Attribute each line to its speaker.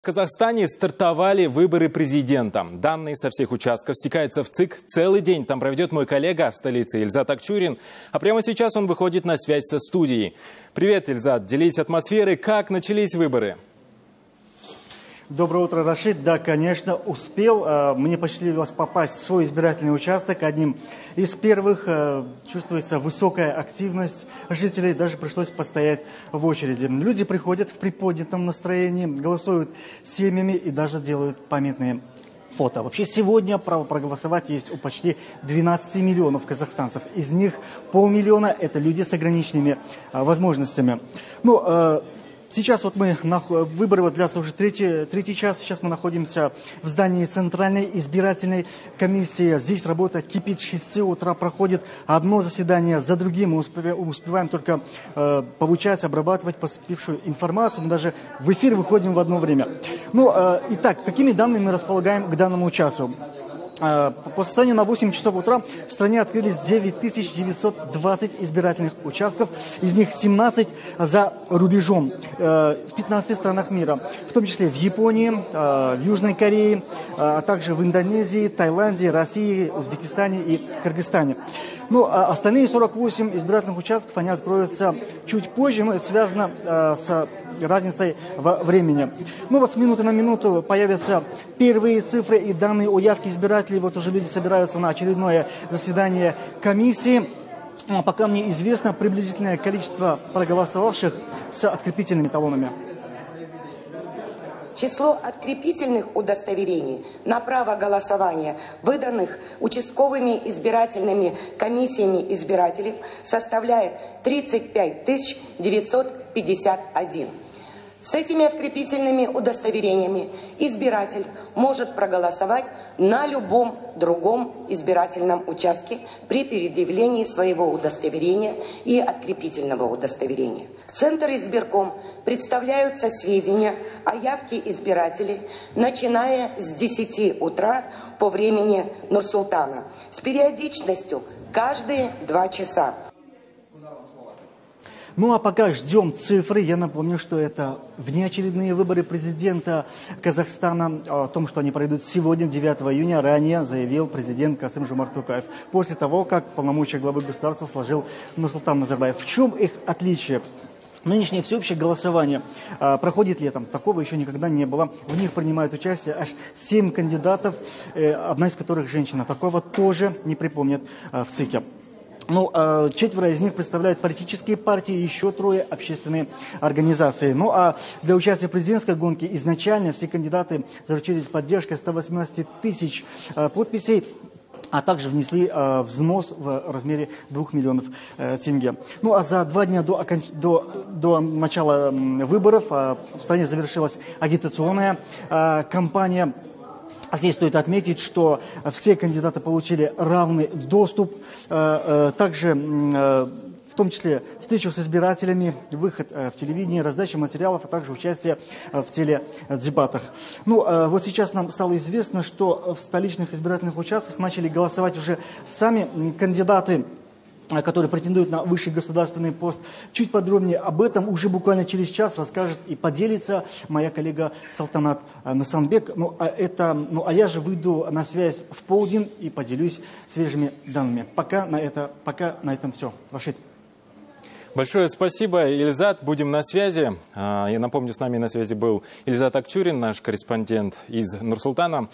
Speaker 1: В Казахстане стартовали выборы президента. Данные со всех участков стекаются в ЦИК. Целый день там проведет мой коллега в столице Ильзат Акчурин. А прямо сейчас он выходит на связь со студией. Привет, Ильзат. Делись атмосферой. Как начались выборы?
Speaker 2: Доброе утро, Рашид. Да, конечно, успел. Э, мне посчастливилось попасть в свой избирательный участок. Одним из первых э, чувствуется высокая активность жителей. Даже пришлось постоять в очереди. Люди приходят в приподнятом настроении, голосуют семьями и даже делают памятные фото. Вообще сегодня право проголосовать есть у почти 12 миллионов казахстанцев. Из них полмиллиона – это люди с ограниченными э, возможностями. Ну, Сейчас вот мы, выборы вот длятся уже третий, третий час, сейчас мы находимся в здании Центральной избирательной комиссии. Здесь работа кипит, с 6 утра проходит одно заседание за другим. Мы успеваем, успеваем только э, получать, обрабатывать поступившую информацию. Мы даже в эфир выходим в одно время. Ну, э, итак, какими данными мы располагаем к данному часу? Э, по состоянию на 8 часов утра в стране открылись 9920 избирательных участков, из них 17 за рубежом э, в 15 странах мира, в том числе в Японии, э, в Южной Корее, а также в Индонезии, Таиланде, России, Узбекистане и Кыргызстане. Ну, а остальные 48 избирательных участков, они откроются чуть позже, но это связано с разницей во времени. Ну вот с минуты на минуту появятся первые цифры и данные о явке избирателей. Вот уже люди собираются на очередное заседание комиссии. А пока мне известно приблизительное количество проголосовавших с открепительными талонами.
Speaker 3: Число открепительных удостоверений на право голосования, выданных участковыми избирательными комиссиями избирателей, составляет 35 951. С этими открепительными удостоверениями избиратель может проголосовать на любом другом избирательном участке при предъявлении своего удостоверения и открепительного удостоверения. В Центр избирком представляются сведения о явке избирателей, начиная с 10 утра по времени Нурсултана, с периодичностью каждые два часа.
Speaker 2: Ну а пока ждем цифры, я напомню, что это внеочередные выборы президента Казахстана. О том, что они пройдут сегодня, 9 июня, ранее заявил президент Касым Жумартукаев. После того, как полномочия главы государства сложил Нурсултан Назарбаев. В чем их отличие? Нынешнее всеобщее голосование а, проходит летом. Такого еще никогда не было. В них принимают участие аж семь кандидатов, э, одна из которых женщина. Такого тоже не припомнят а, в ЦИКе. Ну, а четверо из них представляют политические партии, еще трое – общественные организации. Ну, а для участия в президентской гонке изначально все кандидаты заручились поддержкой 118 тысяч а, подписей а также внесли э, взнос в размере 2 миллионов э, тенге. Ну а за два дня до, оконч... до, до начала выборов э, в стране завершилась агитационная э, кампания а здесь стоит отметить, что все кандидаты получили равный доступ. Э, э, также э, в том числе встречу с избирателями, выход в телевидение, раздача материалов, а также участие в теледебатах. Ну, вот сейчас нам стало известно, что в столичных избирательных участках начали голосовать уже сами кандидаты Э, которые претендуют на высший государственный пост. Чуть подробнее об этом уже буквально через час расскажет и поделится моя коллега Салтанат э, Насанбек. Ну, а, это, ну, а я же выйду на связь в полдень и поделюсь свежими данными. Пока на, это, пока на этом все. Рашид.
Speaker 1: Большое спасибо, Ильзат. Будем на связи. А, я напомню, с нами на связи был Ильзат Акчурин, наш корреспондент из Нурсултана.